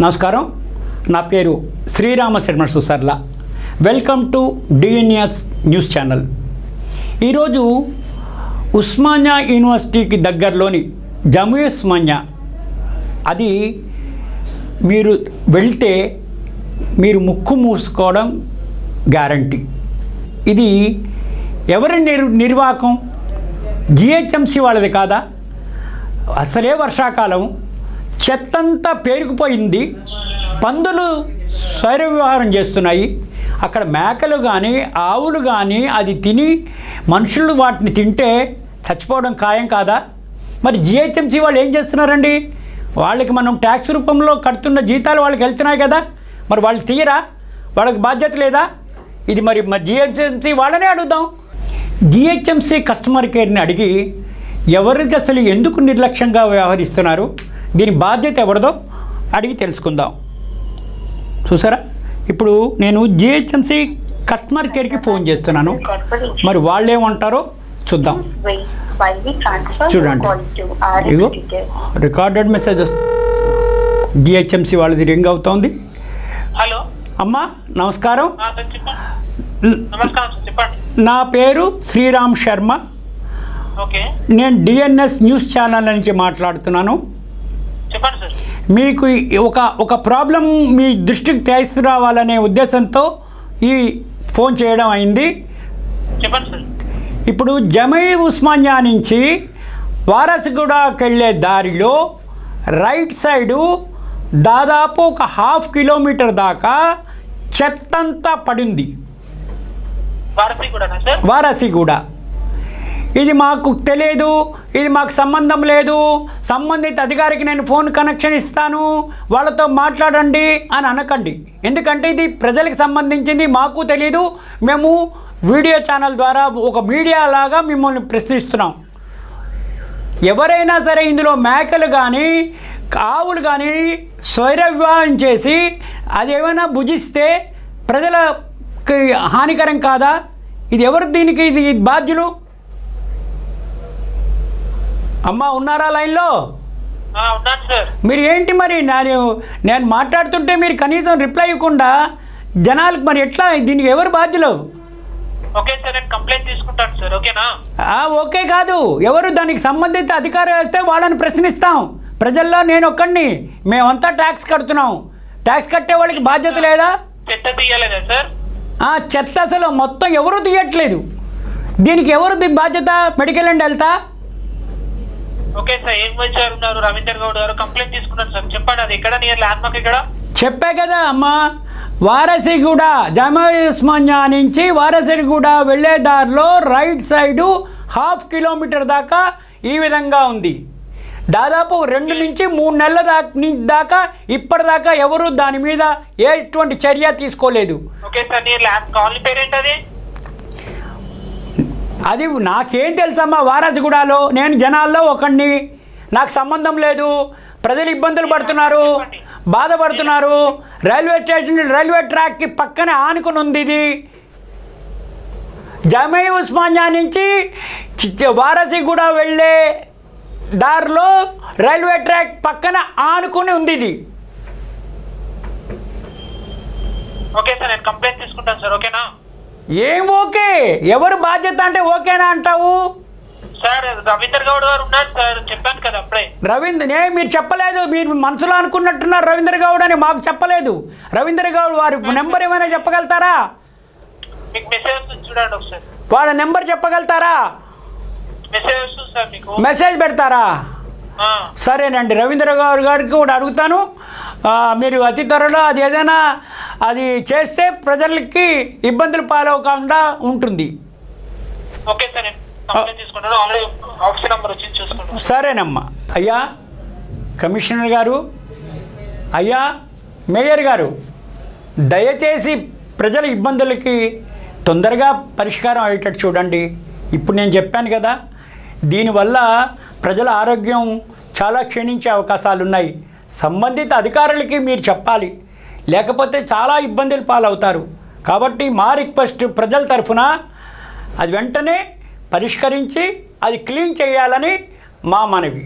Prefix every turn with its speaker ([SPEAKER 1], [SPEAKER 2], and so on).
[SPEAKER 1] నమస్కారం. నా పేరు Sriram Sharma Susarla. Welcome to DNS news channel. ఈరోజు ఉస్మానియా యూనివర్సిటీకి దగ్గరలోని జము ఉస్మానియా అది మీరు వెళ్తే మీరు ముక్కు మూసుకోవడం గ్యారంటీ. ఇది ఎవరి నిర్ నిర్వాహకం? జిహెచ్ఎంసి వాళ్ళది కాదా? అసలే వర్షాకాలం చెత్తంతా పేరుకుపోయింది. పందులు స్వైర చేస్తున్నాయి. అక్కడ మేకలు కానీ ఆవులు కానీ అది తిని మనుషులు వాటిని తింటే చచ్చిపోవడం ఖాయం కాదా? మరి జిహెచ్ఎంసీ వాళ్ళు ఏం చేస్తున్నారండి? వాళ్ళకి మనం ట్యాక్స్ రూపంలో కడుతున్న జీతాలు వాళ్ళకి వెళ్తున్నాయి కదా? మరి వాళ్ళు తీయరా? వాళ్ళకి బాధ్యత లేదా? ఇది మరి మరి జిహెచ్ఎంసీ వాళ్ళనే అడుగుదాం. జిహెచ్ఎంసీ కస్టమర్ కేర్ని అడిగి ఎవరికి అసలు ఎందుకు నిర్లక్ష్యంగా వ్యవహరిస్తున్నారు? దీని బాధ్యత ఎవరిదో అడిగి తెలుసుకుందాం. చూసారా? ఇప్పుడు నేను జిహెచ్ఎంసీ కస్టమర్ కేర్కి ఫోన్ చేస్తున్నాను. మరి వాళ్ళు ఏమంటారో చూద్దాం. చూడండి. ఇగో రికార్డెడ్ మెసేజ్ జిహెచ్ఎంసీ వాళ్ళది రింగ్ అవుతోంది.
[SPEAKER 2] హలో.
[SPEAKER 1] అమ్మా నమస్కారం. నా పేరు శ్రీరామ్ శర్మ.
[SPEAKER 2] ఓకే.
[SPEAKER 1] నేను డిఎన్ఎస్ న్యూస్ ఛానల్ నుంచి మాట్లాడుతున్నాను. మీకు ఒక ఒక ప్రాబ్లం మీ దృష్టికి తీసుకురావాలనే ఉద్దేశంతో ఈ ఫోన్ చేయడం అయింది. ఇప్పుడు జమై ఉస్మానియా నుంచి వారసుగూడకి వెళ్ళే దారిలో రైట్ సైడు దాదాపు ఒక హాఫ్ కిలోమీటర్ దాకా చెత్తంతా పడింది. వారసిగూడ. ఇది మాకు తెలియదు ఇది మాకు సంబంధం లేదు. సంబంధిత అధికారికి నేను ఫోన్ కనెక్షన్ ఇస్తాను వాళ్ళతో మాట్లాడండి అని అనకండి. ఎందుకంటే ఇది ప్రజలకు సంబంధించింది మాకు తెలియదు మేము వీడియో ఛానల్ ద్వారా ఒక మీడియా లాగా మిమ్మల్ని ప్రశ్నిస్తున్నాం. ఎవరైనా సరే ఇందులో మేకలు కానీ ఆవులు కానీ స్వైర వివాహం చేసి అది ఏమైనా భుజిస్తే ప్రజలకి హానికరం కాదా? ఇది ఎవరు దీనికి ఇది బాధ్యులు? అమ్మ ఉన్నారా లైన్లో? మీరు ఏంటి మరి? నేను నేను మాట్లాడుతుంటే మీరు కనీసం రిప్లై ఇవ్వకుండా జనాలకు మరి ఎట్లా? దీనికి ఎవరు బాధ్యులు?
[SPEAKER 2] ఓకే
[SPEAKER 1] కాదు. ఎవరు దానికి సంబంధిత అధికారం వస్తే వాళ్ళని ప్రశ్నిస్తాం. ప్రజల్లో నేను ఒక్కడిని. మేమంతా ట్యాక్స్ కడుతున్నాం. ట్యాక్స్ కట్టే వాళ్ళకి బాధ్యత లేదా?
[SPEAKER 2] చెత్త
[SPEAKER 1] అసలు మొత్తం ఎవరు తీయట్లేదు? దీనికి ఎవరు బాధ్యత? మెడికల్ అండ్ వెళ్తా
[SPEAKER 2] ఓకే సార్ ఏం వచ్చారు ఉన్నారు? రవీందర్ గౌడ్ గారు కంప్లైంట్ తీసుకున్నాను సార్. చెప్పండి అది ఎక్కడ నియర్ ల్యాండ్ మార్క్ ఇక్కడ?
[SPEAKER 1] చెప్పే కదా అమ్మా. వారసిగూడ జామా ఉస్మానియా నుంచి వారసిగూడ వెళ్ళే దారిలో రైట్ సైడు హాఫ్ కిలోమీటర్ దాకా ఈ విధంగా ఉంది. దాదాపు రెండు నుంచి మూడు నెలల దాకా దాకా ఇప్పటిదాకా ఎవరు దాని మీద ఎటువంటి చర్య తీసుకోలేదు.
[SPEAKER 2] ఓకే సార్ కాలనీ పేరేంటి అది
[SPEAKER 1] నాకేం తెలుసమ్మా వారసిగూడలో నేను జనాల్లో ఒకడిని నాకు సంబంధం లేదు. ప్రజలు ఇబ్బందులు పడుతున్నారు బాధపడుతున్నారు. రైల్వే స్టేషన్ రైల్వే ట్రాక్కి పక్కనే ఆనుకుని ఉంది ఇది. జమై ఉస్మానియా నుంచి వారసిగూడ వెళ్ళే దారిలో రైల్వే ట్రాక్ పక్కన ఆనుకుని ఉంది ఇది.
[SPEAKER 2] ఓకే సార్ నేను కంప్లైంట్ తీసుకుంటాను సార్ ఓకేనా?
[SPEAKER 1] ఏం ఓకే? ఎవరు బాధ్యత అంటే ఓకేనా అంటావు?
[SPEAKER 2] రవీందర్ గౌడ్ గారు ఉన్నారు సార్ చెప్పాను కదా అప్పుడే.
[SPEAKER 1] రవీంద్ర నే మీరు చెప్పలేదు. మీరు మనసులో అనుకున్నట్టున్నారు రవీంద్ర గౌడ్ అని మాకు చెప్పలేదు. రవీంద్ర గౌడ్ వారి నెంబర్ ఏమైనా చెప్పగలుగుతారా? వాళ్ళ నెంబర్ చెప్పగలుగుతారా?
[SPEAKER 2] మెసేజ్
[SPEAKER 1] పెడతారా? సరేనండి రవీంద్ర గౌడ్ గారికి కూడా అడుగుతాను. మీరు అతి త్వరలో అది ఏదైనా అది చేస్తే ప్రజలకి ఇబ్బందులు పాలవకుండా ఉంటుంది. సరేనమ్మా. అయ్యా కమిషనర్ గారు అయ్యా మేయర్ గారు దయచేసి ప్రజల ఇబ్బందులకి తొందరగా పరిష్కారం అయ్యేటట్టు చూడండి. ఇప్పుడు నేను చెప్పాను కదా దీనివల్ల ప్రజల ఆరోగ్యం చాలా క్షీణించే అవకాశాలు ఉన్నాయి సంబంధిత అధికారులకి మీరు చెప్పాలి. లేకపోతే చాలా ఇబ్బందులు పాలవుతారు. కాబట్టి మా రిక్వెస్ట్ ప్రజల తరఫున అది వెంటనే పరిష్కరించి అది క్లీన్ చేయాలని మా మనవి.